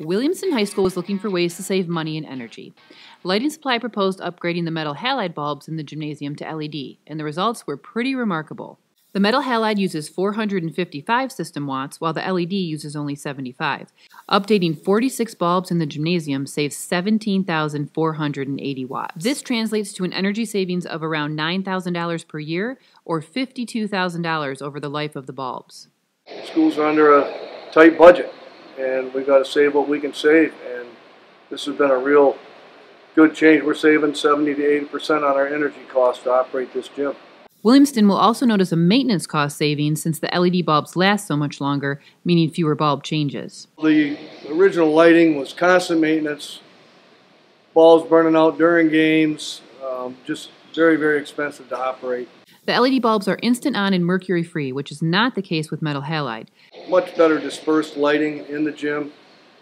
Williamston High School was looking for ways to save money and energy. Lighting Supply proposed upgrading the metal halide bulbs in the gymnasium to LED, and the results were pretty remarkable. The metal halide uses 455 system watts, while the LED uses only 75. Updating 46 bulbs in the gymnasium saves 17,480 watts. This translates to an energy savings of around $9,000 per year, or $52,000 over the life of the bulbs. Schools are under a tight budget and we've got to save what we can save. And this has been a real good change. We're saving 70 to 80 percent on our energy costs to operate this gym. Williamston will also notice a maintenance cost savings since the LED bulbs last so much longer, meaning fewer bulb changes. The original lighting was constant maintenance, bulbs burning out during games, um, just very, very expensive to operate. The LED bulbs are instant on and mercury free, which is not the case with metal halide. Much better dispersed lighting in the gym.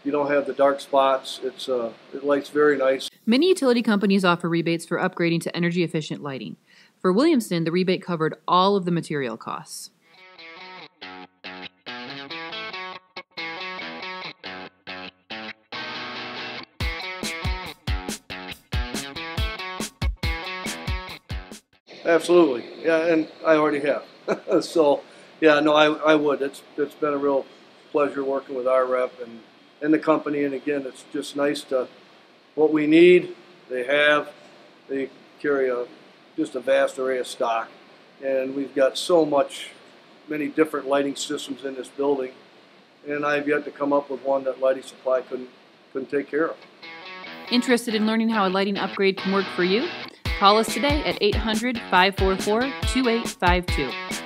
You don't have the dark spots. It's uh, it lights very nice. Many utility companies offer rebates for upgrading to energy efficient lighting. For Williamston, the rebate covered all of the material costs. Absolutely, yeah, and I already have. so, yeah, no, I, I would. It's it's been a real pleasure working with our rep and and the company. And again, it's just nice to what we need. They have. They carry a just a vast array of stock, and we've got so much, many different lighting systems in this building, and I've yet to come up with one that Lighting Supply couldn't couldn't take care of. Interested in learning how a lighting upgrade can work for you? Call us today at 800 544 2852.